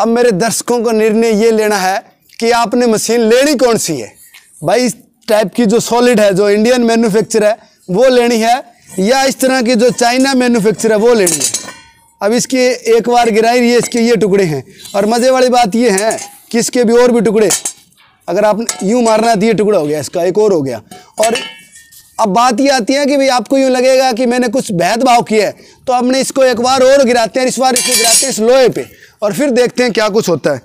अब मेरे दर्शकों को निर्णय ये लेना है कि आपने मशीन लेनी कौन सी है? भाई, इस टाइप की जो सॉलिड है, जो इंडियन मैन्युफैक्चर है, वो लेनी है, या इस तरह की जो चाइना मैन्युफैक्चर है, वो लेनी है? अब इसके एक बार गिराई, ये इसके ये टुकड़े हैं। और मज़े वाली बात ये है कि इसके भी और भी टुकड़े। अगर आपने यूँ मारना तो ये टुकड़ा हो गया, इसका एक और हो गया। और अब बात ये आती है कि भाई आपको यूँ लगेगा कि मैंने कुछ भेदभाव किया है तो हमने इसको एक बार और गिराते हैं, इस बार इसको गिराते हैं इस लोहे पे, और फिर देखते हैं क्या कुछ होता है।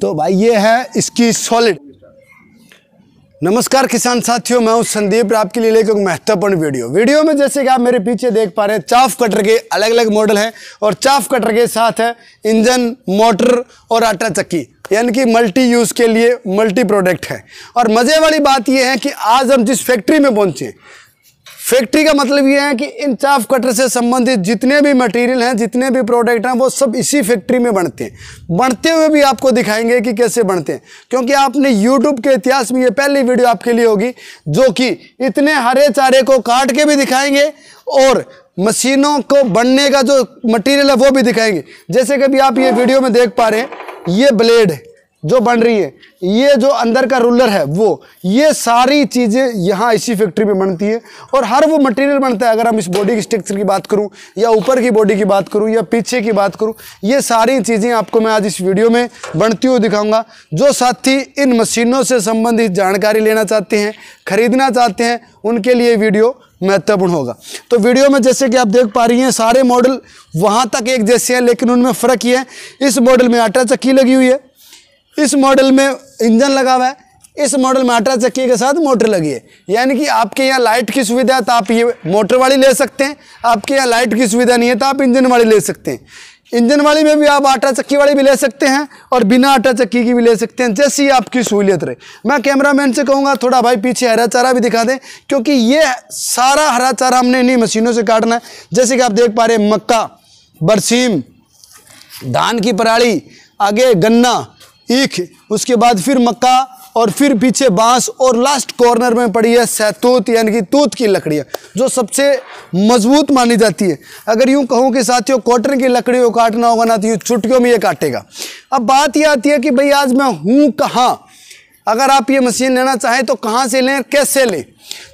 तो भाई ये है इसकी सॉलिड नमस्कार किसान साथियों, मैं हूँ संदीप आपके लिए लेकर एक महत्वपूर्ण वीडियो। वीडियो में जैसे कि आप मेरे पीछे देख पा रहे हैं, चाफ कटर के अलग अलग मॉडल हैं और चाफ कटर के साथ है इंजन, मोटर और आटा चक्की, यानी कि मल्टी यूज़ के लिए मल्टी प्रोडक्ट है। और मज़े वाली बात यह है कि आज हम जिस फैक्ट्री में पहुँचे फैक्ट्री का मतलब ये है कि इन चाफ कटर से संबंधित जितने भी मटेरियल हैं, जितने भी प्रोडक्ट हैं, वो सब इसी फैक्ट्री में बनते हैं। बनते हुए भी आपको दिखाएँगे कि कैसे बनते हैं। क्योंकि आपने यूट्यूब के इतिहास में ये पहली वीडियो आपके लिए होगी, जो कि इतने हरे चारे को काट के भी दिखाएँगे और मशीनों को बनने का जो मटीरियल है वो भी दिखाएँगे। जैसे कि अभी आप ये वीडियो में देख पा रहे हैं, ये ब्लेड है। जो बन रही है, ये जो अंदर का रूलर है, वो, ये सारी चीज़ें यहाँ इसी फैक्ट्री में बनती है और हर वो मटेरियल बनता है। अगर हम इस बॉडी की स्ट्रक्चर की बात करूँ या ऊपर की बॉडी की बात करूँ या पीछे की बात करूँ, ये सारी चीज़ें आपको मैं आज इस वीडियो में बनती हुई दिखाऊँगा। जो साथी इन मशीनों से संबंधित जानकारी लेना चाहते हैं, खरीदना चाहते हैं, उनके लिए वीडियो महत्वपूर्ण होगा। तो वीडियो में जैसे कि आप देख पा रही हैं, सारे मॉडल वहाँ तक एक जैसे हैं, लेकिन उनमें फ़र्क ये है, इस मॉडल में आटा चक्की लगी हुई है इस मॉडल में इंजन लगा हुआ है। इस मॉडल में आटा चक्की के साथ मोटर लगी है। यानी कि आपके यहाँ लाइट की सुविधा है तो आप ये मोटर वाली ले सकते हैं। आपके यहाँ लाइट की सुविधा नहीं है तो आप इंजन वाली ले सकते हैं। इंजन वाली में भी आप आटा चक्की वाली भी ले सकते हैं और बिना आटा चक्की की भी ले सकते हैं, जैसी आपकी सहूलियत रहे। मैं कैमरामैन से कहूँगा, थोड़ा भाई पीछे हरा चारा भी दिखा दें, क्योंकि ये सारा हरा चारा हमने इन्हीं मशीनों से काटना है। जैसे कि आप देख पा रहे हैं, मक्का, बरसीम, धान की पराली, आगे गन्ना ईख उसके बाद फिर मक्का और फिर पीछे बाँस और लास्ट कॉर्नर में पड़ी है सैतूत, यानी कि तूत की लकड़ियाँ जो सबसे मज़बूत मानी जाती है। अगर यूँ कहूँ कि साथियों कॉटन की लकड़ी को काटना होगा ना तो यूँ चुटकियों में ये काटेगा। अब बात ये आती है कि भाई आज मैं हूँ कहाँ? अगर आप ये मशीन लेना चाहें तो कहाँ से लें कैसे लें?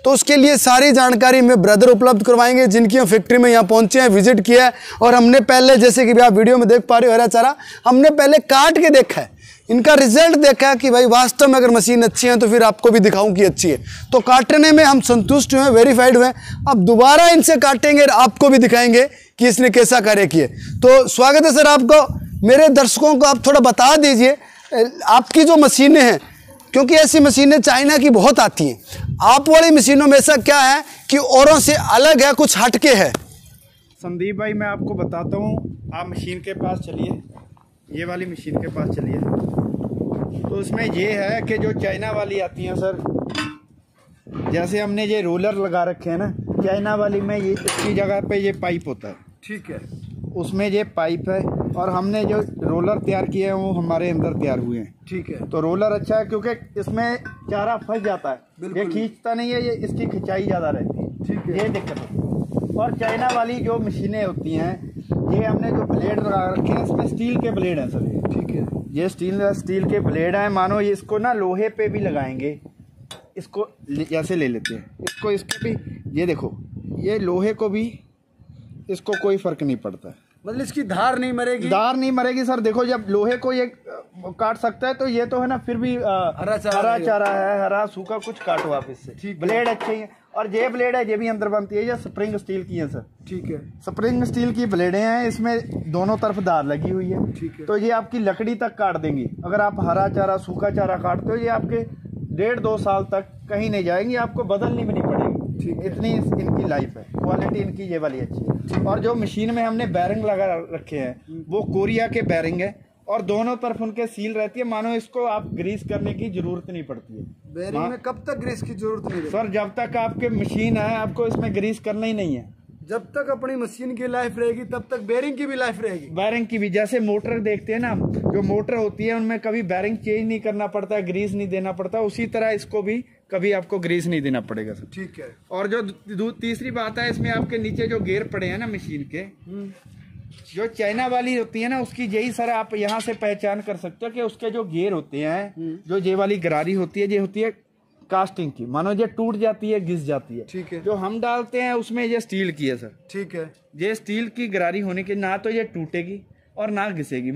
तो उसके लिए सारी जानकारी में ब्रदर उपलब्ध करवाएँगे, जिनकी हम फैक्ट्री में यहाँ पहुँचे हैं विज़िट किया है, और हमने पहले, जैसे कि आप वीडियो में देख पा रहे हो, हरा चारा, हमने पहले काट के देखा है। इनका रिज़ल्ट देखा कि भाई वास्तव में अगर मशीन अच्छी है तो फिर आपको भी दिखाऊँ कि अच्छी है। तो काटने में हम संतुष्ट हुए वेरीफाइड हुए। अब दोबारा इनसे काटेंगे आपको भी दिखाएँगे कि इसने कैसा कार्य किए तो स्वागत है सर आपको। मेरे दर्शकों को आप थोड़ा बता दीजिए, आपकी जो मशीनें हैं, क्योंकि ऐसी मशीनें चाइना की बहुत आती हैं। आप वाली मशीनों में ऐसा क्या है कि औरों से अलग है, कुछ हटके है? संदीप भाई, मैं आपको बताता हूँ, आप मशीन के पास चलिए। ये वाली मशीन के पास चलिए। तो उसमें ये है कि जो चाइना वाली आती है सर जैसे हमने ये रोलर लगा रखे हैं ना चाइना वाली में ये इसकी जगह पे ये पाइप होता है। ठीक है। उसमें ये पाइप है और हमने जो रोलर तैयार किए हैं वो हमारे अंदर तैयार हुए हैं। ठीक है। तो रोलर अच्छा है क्योंकि इसमें चारा फंस जाता है। ये खींचता नहीं है ये इसकी खिंचाई ज़्यादा रहती है। ठीक है। ये दिक्कत है। और चाइना वाली जो मशीनें होती हैं ये हमने जो ब्लेड लगा रखे हैं इसमें स्टील के ब्लेड हैं सर ठीक है। ये स्टील स्टील के ब्लेड हैं। मानो ये इसको ना लोहे पे भी लगाएँगे। इसको जैसे ले लेते हैं। इसको इसके भी ये देखो ये लोहे को भी इसको कोई फ़र्क नहीं पड़ता। मतलब इसकी धार नहीं मरेगी? धार नहीं मरेगी सर। देखो जब लोहे को ये काट सकता है तो ये तो है ना फिर भी आ, हरा चारा हरा। चारा है हरा सूखा कुछ काटो आप इससे। ठीक ब्लेड अच्छे हैं। और ये ब्लेड है ये भी अंदर बनती है ये स्प्रिंग स्टील की है सर ठीक है। स्प्रिंग स्टील की ब्लेडें हैं इसमें दोनों तरफ़ दार लगी हुई है। ठीक है। तो ये आपकी लकड़ी तक काट देंगी। अगर आप हरा चारा सूखा चारा काटते हो ये आपके डेढ़ दो साल तक कहीं नहीं जाएँगी आपको बदलनी भी नहीं पड़ेगी। ठीक इतनी इनकी लाइफ है। क्वालिटी इनकी ये वाली अच्छी है। और जो मशीन में हमने बैरिंग लगा रखे हैं वो कोरिया के बैरिंग है। और दोनों तरफ़ उनके सील रहती है। मानो इसको आप ग्रीस करने की ज़रूरत नहीं पड़ती है। बेरिंग में कब तक ग्रीस की ज़रूरत नहीं सर जब तक आपके मशीन है आपको इसमें ग्रीस करना ही नहीं है। जब तक अपनी मशीन की लाइफ रहेगी तब तक बेरिंग की भी लाइफ रहेगी। बैरिंग की भी जैसे मोटर देखते हैं ना जो मोटर होती है उनमें कभी बैरिंग चेंज नहीं करना पड़ता ग्रीस नहीं देना पड़ता। उसी तरह इसको भी कभी आपको ग्रीस नहीं देना पड़ेगा सर। ठीक है। और जो तीसरी बात है इसमें आपके नीचे जो गेयर पड़े हैं ना मशीन के जो चाइना वाली होती है ना उसकी यही सर आप यहाँ से पहचान कर सकते हो कि उसके जो गेयर होते हैं जो ये वाली गरारी होती है ये होती है कास्टिंग की। मानो ये टूट जाती है घिस जाती है। ठीक है। जो हम डालते हैं उसमें ये स्टील की है सर ठीक है। ये स्टील की गरारी होने के ना तो ये टूटेगी और ना घिसेगी।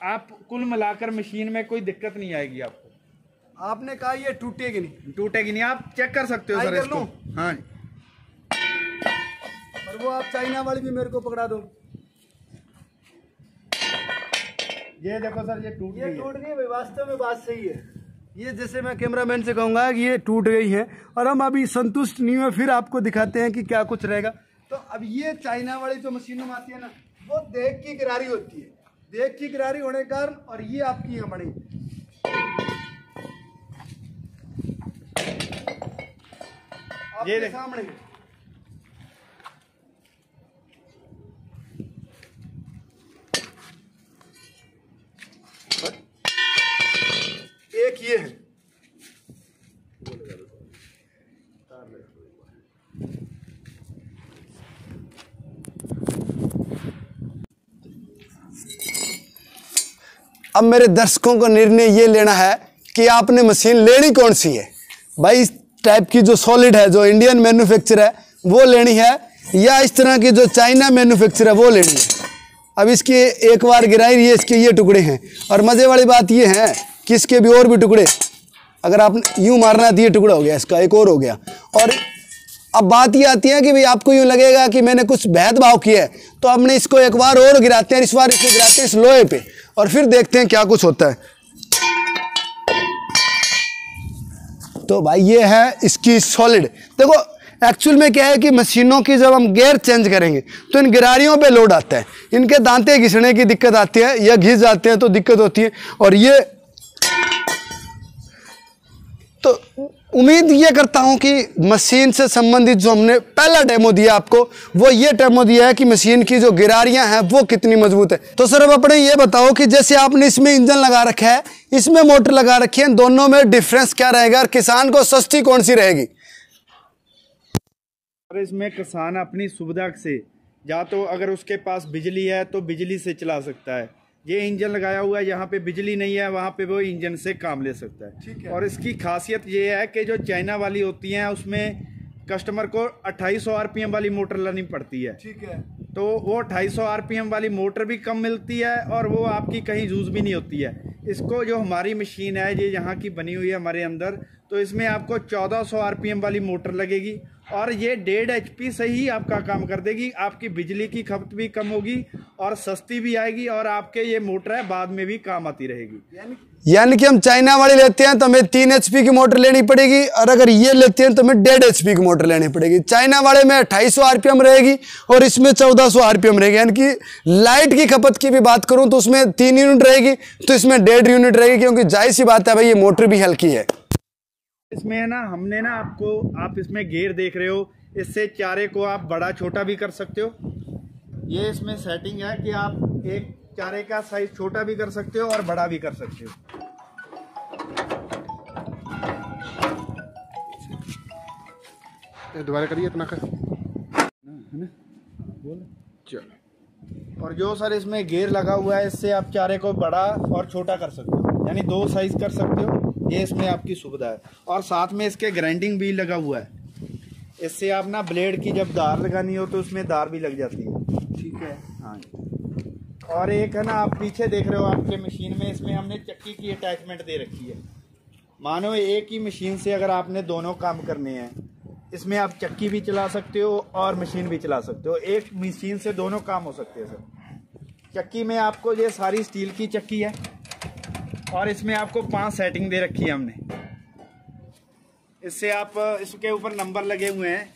आप कुल मिलाकर मशीन में कोई दिक्कत नहीं आएगी आपको। आपने कहा ये टूटेगी नहीं। टूटेगी नहीं। आप चेक कर सकते हो सर इसको। हाँ। वो आप चाइना वाली भी मेरे को पकड़ा दो। ये देखो सर ये टूट ये गई है। टूट गई भाई वास्तव में बात सही है। ये जैसे मैं कैमरामैन से कहूँगा कि ये टूट गई है और हम अभी संतुष्ट नहीं हुए फिर आपको दिखाते हैं कि क्या कुछ रहेगा। तो अब ये चाइना वाली जो मशीनों में आती है ना वो देख की गिरारी होती है। देख की गिरारी होने के कारण और ये आपकी यहाँ बनी ये सामने एक ये है अब मेरे दर्शकों को निर्णय ये लेना है कि आपने मशीन लेनी कौन सी है? भाई, इस टाइप की जो सॉलिड है, जो इंडियन मैन्युफैक्चर है, वो लेनी है, या इस तरह की जो चाइना मैन्युफैक्चर है, वो लेनी है? अब इसके एक बार गिराई, ये इसके ये टुकड़े हैं। और मज़े वाली बात ये है कि इसके भी और भी टुकड़े। अगर आपने यूँ मारना है तो टुकड़ा हो गया, इसका एक और हो गया। और अब बात ये आती है कि भाई, आपको यूँ लगेगा कि मैंने कुछ भेदभाव किया है तो आपने इसको एक बार और गिराते हैं, इस बार इसको गिराते हैं इस लोहे पे। और फिर देखते हैं क्या कुछ होता है। तो भाई ये है इसकी सॉलिड देखो एक्चुअल में क्या है कि मशीनों की जब हम गेयर चेंज करेंगे तो इन गिरारियों पे लोड आता है। इनके दांते घिसने की दिक्कत आती है या घिस जाते हैं तो दिक्कत होती है। और ये तो उम्मीद ये करता हूँ कि मशीन से संबंधित जो हमने पहला डेमो दिया आपको, वो ये डेमो दिया है कि मशीन की जो गिरारियाँ हैं, वो कितनी मज़बूत है। तो सर, अब अपने ये बताओ कि जैसे आपने इसमें इंजन लगा रखा है, इसमें मोटर लगा रखी है, दोनों में डिफरेंस क्या रहेगा और किसान को सस्ती कौन सी रहेगी? और इसमें किसान अपनी सुविधा से, या तो अगर उसके पास बिजली है तो बिजली से चला सकता है। ये इंजन लगाया हुआ है यहाँ पे बिजली नहीं है वहाँ पे वो इंजन से काम ले सकता है। ठीक है। और इसकी खासियत ये है कि जो चाइना वाली होती हैं उसमें कस्टमर को 2800 आरपीएम वाली मोटर लानी पड़ती है। ठीक है। तो वो 250 आरपीएम वाली मोटर भी कम मिलती है और वो आपकी कहीं यूज़ भी नहीं होती है। इसको जो हमारी मशीन है ये यहाँ की बनी हुई है हमारे अंदर तो इसमें आपको 1400 आरपीएम वाली मोटर लगेगी और ये डेढ़ एच से ही आपका काम कर देगी। आपकी बिजली की खपत भी कम होगी और सस्ती भी आएगी और आपके ये मोटर है बाद में भी काम आती रहेगी। यानी कि हम चाइना वाली लेते हैं तो हमें तीन एच की मोटर लेनी पड़ेगी और अगर ये लेते हैं तो हमें डेढ़ एच की मोटर लेनी पड़ेगी। चाइना वाले में अट्ठाईस आरपीएम रहेगी और इसमें चौदह सौ आरपीएम रहेगी। यानी कि लाइट की खपत की भी बात करूँ तो उसमें तीन यूनिट रहेगी तो इसमें डेढ़ यूनिट रहेगी क्योंकि ज़ाहिर सी बात है भाई ये मोटर भी हल्की है। इसमें है ना हमने ना आपको आप इसमें घेर देख रहे हो इससे चारे को आप बड़ा छोटा भी कर सकते हो। ये इसमें सेटिंग है कि आप एक चारे का साइज़ छोटा भी कर सकते हो और बड़ा भी कर सकते हो। दोबारा करिए इतना का। चलो। और जो सर इसमें गेयर लगा हुआ है इससे आप चारे को बड़ा और छोटा कर सकते हो यानी दो साइज़ कर सकते हो। ये इसमें आपकी सुविधा है। और साथ में इसके ग्राइंडिंग भी लगा हुआ है। इससे आप ना ब्लेड की जब दार लगानी हो तो उसमें दार भी लग जाती है। ठीक है। हाँ और एक है ना आप पीछे देख रहे हो आपके मशीन में इसमें हमने चक्की की अटैचमेंट दे रखी है। मानो एक ही मशीन से अगर आपने दोनों काम करने हैं इसमें आप चक्की भी चला सकते हो और मशीन भी चला सकते हो। एक मशीन से दोनों काम हो सकते हैं सर। चक्की में आपको ये सारी स्टील की चक्की है। और इसमें आपको पाँच सेटिंग दे रखी है हमने। इससे आप, इसके ऊपर नंबर लगे हुए हैं।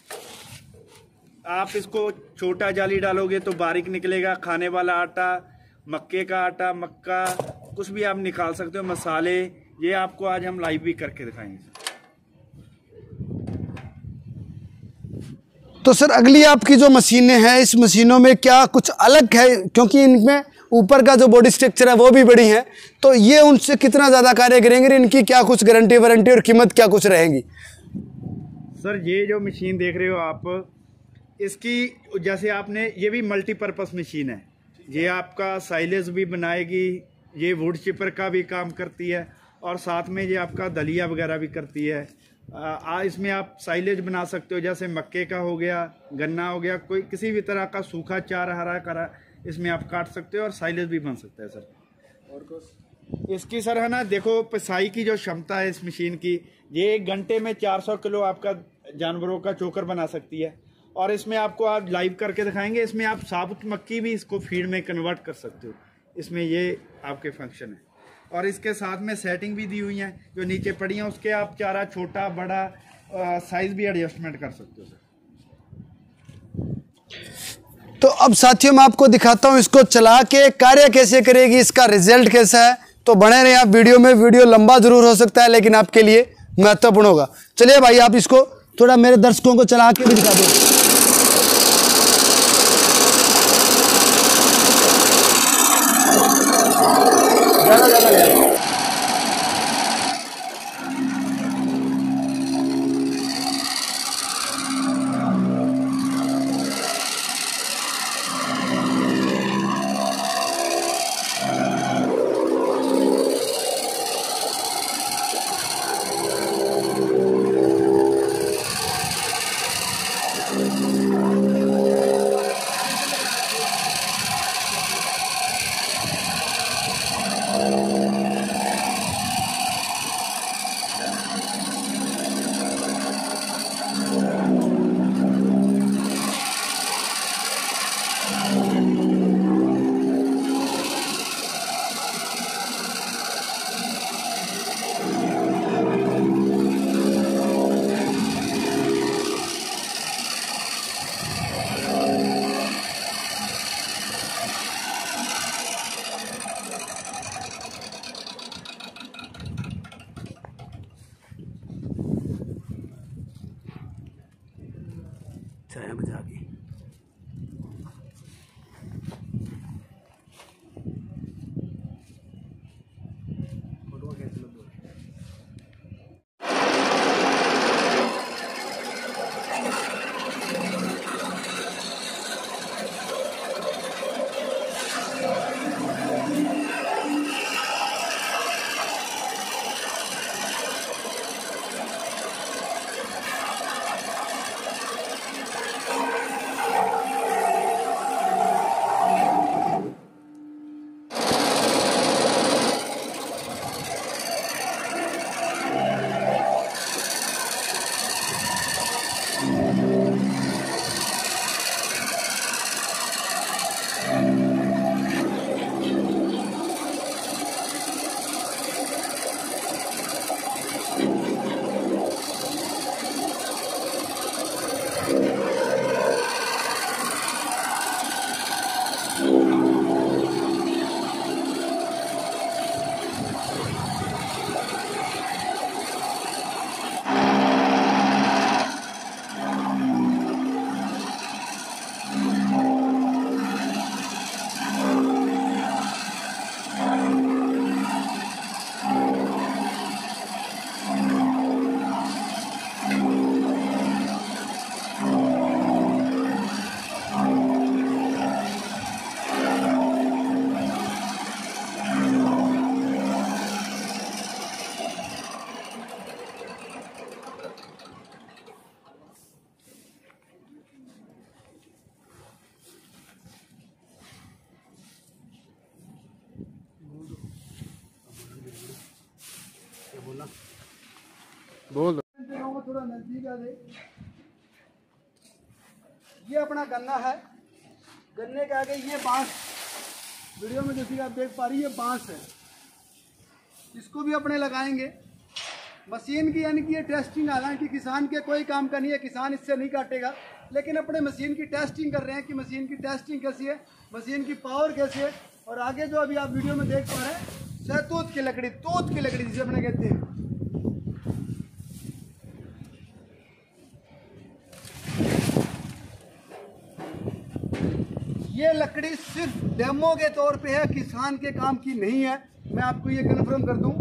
आप इसको छोटा जाली डालोगे तो बारीक निकलेगा, खाने वाला आटा, मक्के का आटा, मक्का, कुछ भी आप निकाल सकते हो, मसाले, ये आपको आज हम लाइव भी करके दिखाएँगे। तो सर, अगली आपकी जो मशीनें हैं, इस मशीनों में क्या कुछ अलग है? क्योंकि इनमें ऊपर का जो बॉडी स्ट्रक्चर है वो भी बड़ी है। तो ये उनसे कितना ज़्यादा कार्य करेंगे इनकी क्या कुछ गारंटी वारंटी और कीमत क्या कुछ रहेगी? सर ये जो मशीन देख रहे हो आप इसकी जैसे आपने ये भी मल्टीपर्पज़ मशीन है। ये आपका साइलेज भी बनाएगी ये वुड चिपर का भी काम करती है और साथ में ये आपका दलिया वगैरह भी करती है। आ, इसमें आप साइलेज बना सकते हो जैसे मक्के का हो गया गन्ना हो गया कोई किसी भी तरह का सूखा चार हरा करा इसमें आप काट सकते हो और साइलेज भी बन सकता है सर। और कुछ? इसकी सर है ना देखो पिसाई की जो क्षमता है इस मशीन की ये एक घंटे में 400 किलो आपका जानवरों का चोकर बना सकती है। और इसमें आपको आप लाइव करके दिखाएँगे इसमें आप साबुत मक्की भी इसको फ़ीड में कन्वर्ट कर सकते हो। इसमें ये आपके फ़ंक्शन है। और इसके साथ में सेटिंग भी दी हुई है जो नीचे पड़ी है उसके आप चारा छोटा बड़ा साइज़ भी एडजस्टमेंट कर सकते हो सर। तो अब साथियों, मैं आपको दिखाता हूँ इसको चला के, कार्य कैसे करेगी, इसका रिज़ल्ट कैसा है। तो बने रहे आप वीडियो में, वीडियो लंबा ज़रूर हो सकता है, लेकिन आपके लिए महत्वपूर्ण होगा। चलिए भाई, आप इसको थोड़ा मेरे दर्शकों को चला के भी दिखा दो। बोल। थोड़ा नज़दीक आ ये अपना गन्ना है। गन्ने के आगे ये बाँस। वीडियो में जैसे आप देख पा रही है बाँस है। इसको भी अपने लगाएँगे। मशीन की यानी कि ये टेस्टिंग हालाँकि किसान के कोई काम का नहीं है, किसान इससे नहीं काटेगा। लेकिन अपने मशीन की टेस्टिंग कर रहे हैं कि मशीन की टेस्टिंग कैसी है, मशीन की पावर कैसी है। और आगे जो अभी आप वीडियो में देख पा रहे हैं सहतूत की लकड़ी, तोत की लकड़ी जिसे अपने कहते हैं। ये लकड़ी सिर्फ़ डेमो के तौर पे है, किसान के काम की नहीं है। मैं आपको ये कन्फर्म कर दूँ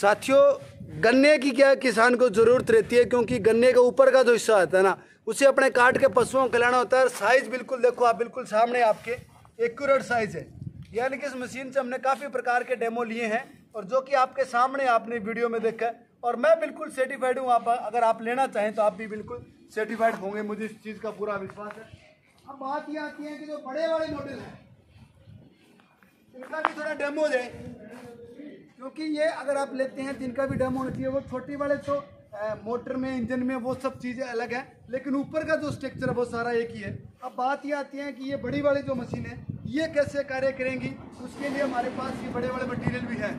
साथियों, गन्ने की क्या किसान को ज़रूरत रहती है? क्योंकि गन्ने का ऊपर का जो हिस्सा आता है ना, उसे अपने काट के पशुओं को खिलाना होता है। साइज़ बिल्कुल देखो आप, बिल्कुल सामने आपके एक्यूरेट साइज़ है। यानी कि इस मशीन से हमने काफ़ी प्रकार के डेमो लिए हैं, और जो कि आपके सामने आपने वीडियो में देखा है। और मैं बिल्कुल सर्टिफाइड हूँ, आप, अगर आप लेना चाहें तो आप भी बिल्कुल सर्टिफाइड होंगे। मुझे इस चीज़ का पूरा विश्वास है। अब बात ये आती है कि जो बड़े बड़े मॉडल हैं, इनका भी थोड़ा डेमो है क्योंकि ये अगर आप लेते हैं, जिनका भी डेमो होना चाहिए, वो छोटी वाले तो मोटर में इंजन में वो सब चीज़ें अलग हैं, लेकिन ऊपर का जो स्ट्रक्चर है, वो सारा एक ही है। अब बात ये आती है कि ये बड़ी वाली जो मशीन है, ये कैसे कार्य करेंगी, उसके लिए हमारे पास ये बड़े बड़े मटीरियल भी है।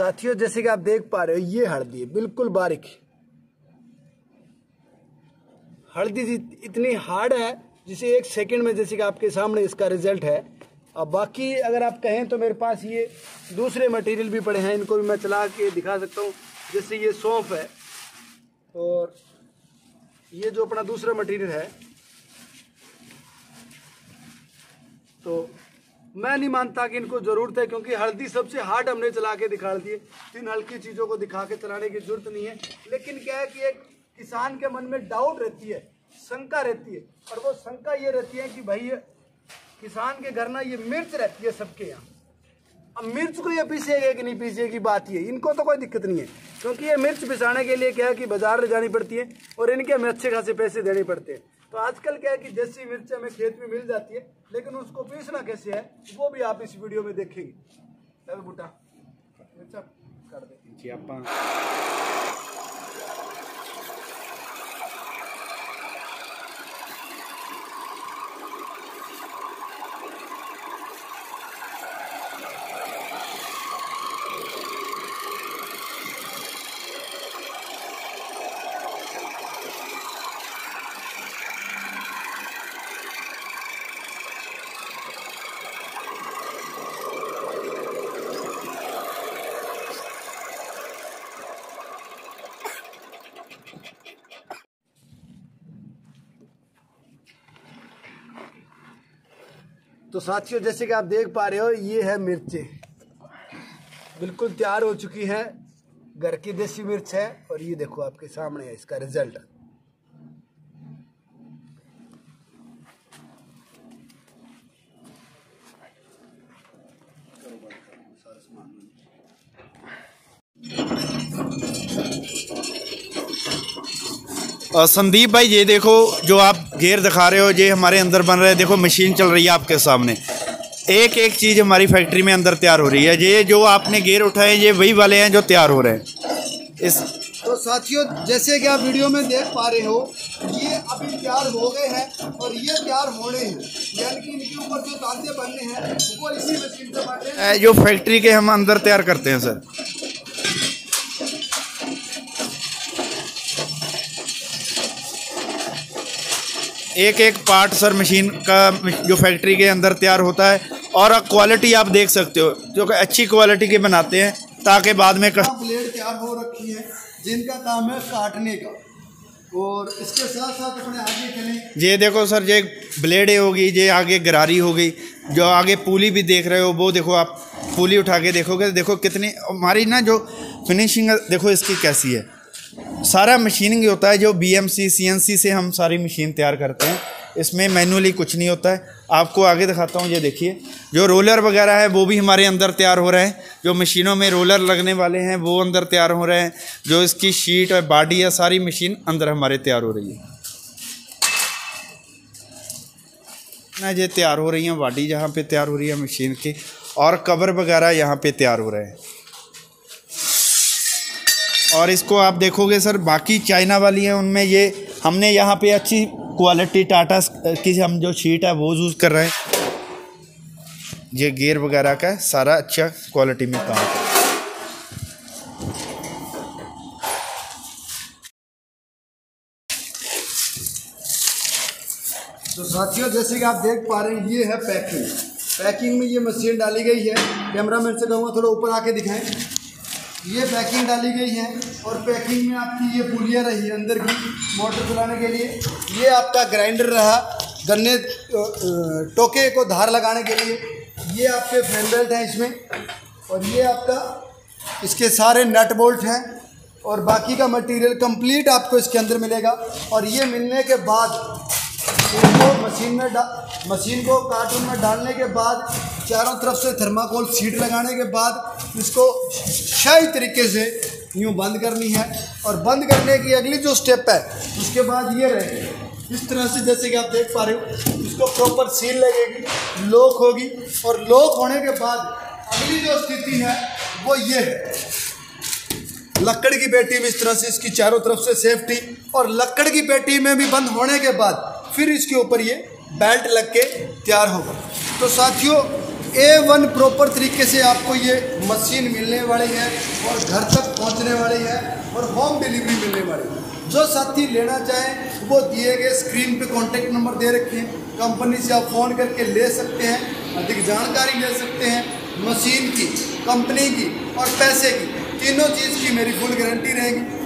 साथियों, जैसे कि आप देख पा रहे हो, ये हल्दी बिल्कुल बारीक। हल्दी इतनी हार्ड है, जिसे एक सेकंड में जैसे कि आपके सामने इसका रिज़ल्ट है। अब बाकी अगर आप कहें तो मेरे पास ये दूसरे मटेरियल भी पड़े हैं, इनको भी मैं चला के दिखा सकता हूँ। जैसे ये सौंफ है, और ये जो अपना दूसरा मटेरियल है तो मैं नहीं मानता कि इनको ज़रूरत है, क्योंकि हल्दी सबसे हार्ड हमने चला के दिखा दी है। इन हल्की चीज़ों को दिखा के चलाने की ज़रूरत नहीं है। लेकिन क्या है कि एक किसान के मन में डाउट रहती है, शंका रहती है, और वो शंका ये रहती है कि भाई किसान के घर ना ये मिर्च रहती है सबके यहाँ। अब मिर्च को ये पीसेगा कि नहीं पीसेगी, बात ये इनको तो कोई दिक्कत नहीं है, क्योंकि ये मिर्च पिसाने के लिए क्या है कि बाज़ार ले जानी पड़ती है, और इनके हमें अच्छे खासे पैसे देने पड़ते हैं। तो आजकल क्या है कि देसी मिर्च हमें खेत में मिल जाती है, लेकिन उसको पीसना कैसे है, वो भी आप इस वीडियो में देखेंगे। चल बूटा, मिर्चा कर दे। तो साथियों, जैसे कि आप देख पा रहे हो, ये है मिर्चें। बिल्कुल तैयार हो चुकी है। घर की देसी मिर्च है और ये देखो आपके सामने है, इसका रिज़ल्ट। संदीप भाई, ये देखो जो आप गेयर दिखा रहे हो ये हमारे अंदर बन रहा है। देखो मशीन चल रही है आपके सामने। एक एक चीज़ हमारी फैक्ट्री में अंदर तैयार हो रही है। ये जो आपने गेयर उठाए ये वही वाले हैं जो तैयार हो रहे हैं। इस तो साथियों जैसे कि आप वीडियो में देख पा रहे हो ये अभी तैयार हो गए हैं और ये तैयार होने हैं। यानी कि इनके ऊपर जो तांते बनने हैं वो इसी मशीन से बनने हैं। जो फैक्ट्री के हम अंदर तैयार करते हैं सर। एक एक पार्ट सर मशीन का जो फैक्ट्री के अंदर तैयार होता है और क्वालिटी आप देख सकते हो जो कि अच्छी क्वालिटी के बनाते हैं ताकि बाद में कस्ट ब्लेड तैयार हो रखी है जिनका काम है काटने का। और इसके साथ साथ अपने आगे चलें। ये देखो सर ये ब्लेड होगी ये आगे गरारी हो गई जो आगे पुली भी देख रहे हो वो देखो आप पुली उठा के देखोगे देखो कितनी हमारी ना जो फिनिशिंग देखो इसकी कैसी है। सारा मशीनिंग होता है जो बी एम सी हम सारी मशीन तैयार करते हैं। इसमें मैनुअली कुछ नहीं होता है। आपको आगे दिखाता हूँ, ये देखिए। जो रोलर वगैरह है, वो भी हमारे अंदर तैयार हो रहे हैं। जो मशीनों में रोलर लगने वाले हैं, वो अंदर तैयार हो रहे हैं। जो इसकी शीट और बॉडी है, सारी मशीन अंदर हमारे तैयार हो रही है। ना ये तैयार हो रही हैं बॉडी जहाँ पे तैयार हो रही है मशीन की। और कवर वगैरह यहाँ पे तैयार हो रहे हैं। और इसको आप देखोगे सर, बाकी चाइना वाली हैं, उनमें ये, हमने यहाँ पे अच्छी क्वालिटी टाटा की हम जो शीट है, वो यूज़ कर रहे हैं। ये गेयर वगैरह का सारा अच्छा क्वालिटी में काम तो साथियों, जैसे कि आप देख पा रहे हैं, ये है पैकिंग पैकिंग में ये मशीन डाली गई है। कैमरामैन से कहूँगा, थोड़ा ऊपर आके दिखाएँ। ये पैकिंग डाली गई है और पैकिंग में आपकी ये पुलिया रही है अंदर की मोटर चलाने के लिए। ये आपका ग्राइंडर रहा गन्ने टोके को धार लगाने के लिए। ये आपके फ़ैन बेल्ट हैं इसमें और ये आपका इसके सारे नट बोल्ट हैं और बाकी का मटेरियल कंप्लीट आपको इसके अंदर मिलेगा। और ये मिलने के बाद इसको मशीन में मशीन को कार्टून में डालने के बाद, चारों तरफ़ से थर्माकोल सीट लगाने के बाद, इसको सही तरीके से यूँ बंद करनी है। और बंद करने की अगली जो स्टेप है, उसके बाद ये रहेगी। इस तरह से जैसे कि आप देख पा रहे हो, इसको प्रॉपर सील लगेगी लॉक होगी। और लॉक होने के बाद अगली जो स्थिति है, वो ये है। लकड़ की पेटी में इस तरह से, इसकी चारों तरफ़ से सेफ्टी और लकड़ की पेटी में भी बंद होने के बाद फिर इसके ऊपर ये बेल्ट लग के तैयार होगा। तो साथियों ए वन प्रॉपर तरीके से आपको ये मशीन मिलने वाली है और घर तक पहुँचने वाली है और होम डिलीवरी मिलने वाली है। जो साथी लेना चाहें, वो दिए गए स्क्रीन पे कॉन्टेक्ट नंबर दे रखे हैं। कंपनी से आप फ़ोन करके ले सकते हैं, अधिक जानकारी ले सकते हैं मशीन की कंपनी की और पैसे की। तीनों चीज़ की मेरी फुल गारंटी रहेगी।